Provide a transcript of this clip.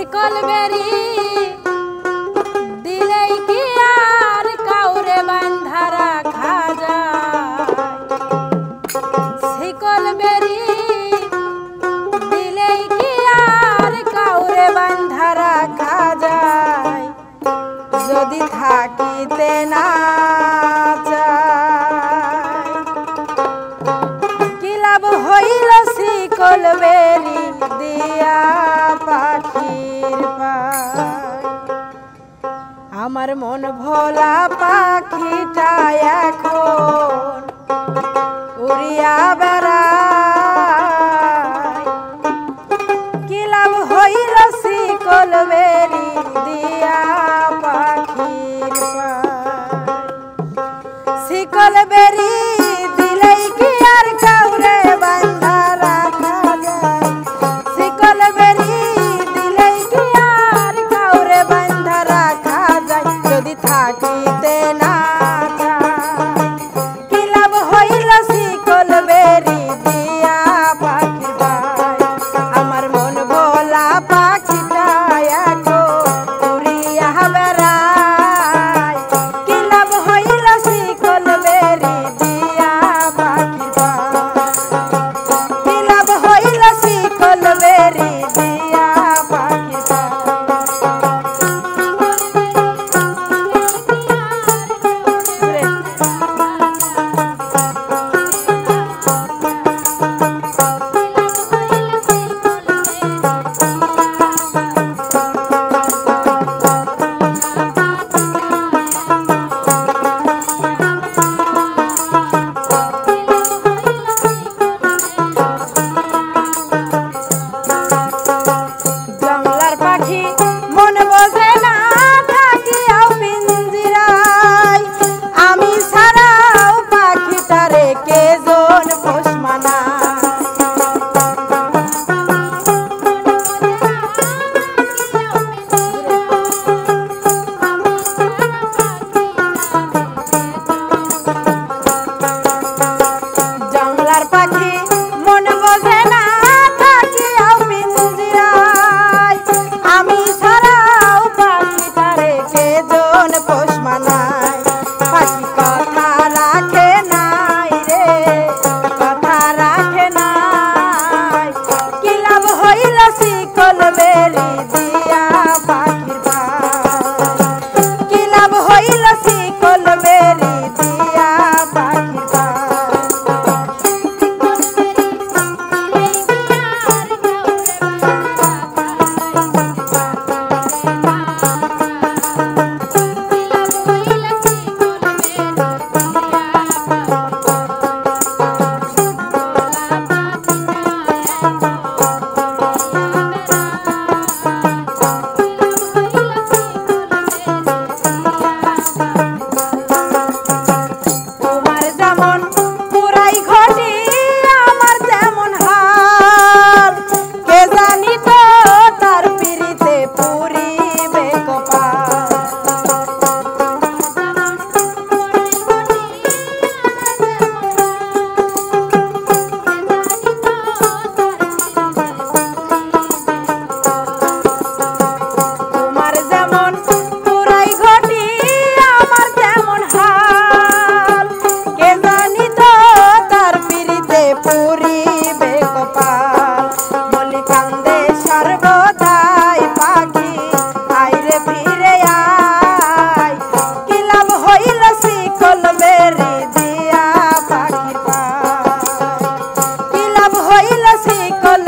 শিকল বেরি। দিলেই কি আর কাউরে বান্ধা রাখা যায় শিকল বেরি। দিলেই কি আর কাউরে বান্ধা রাখা যায় যদি থাকিতে না কলবেরি দিয়া? পাখির আমার মন ভোলা পাখিটা এখন উড়িয়া বেড়া Thank you. পুরিবে কপাল। আয়। কি লাভ হইল শিকল বেরি দিয়া পাখি পা কি লাভ হইল শিকল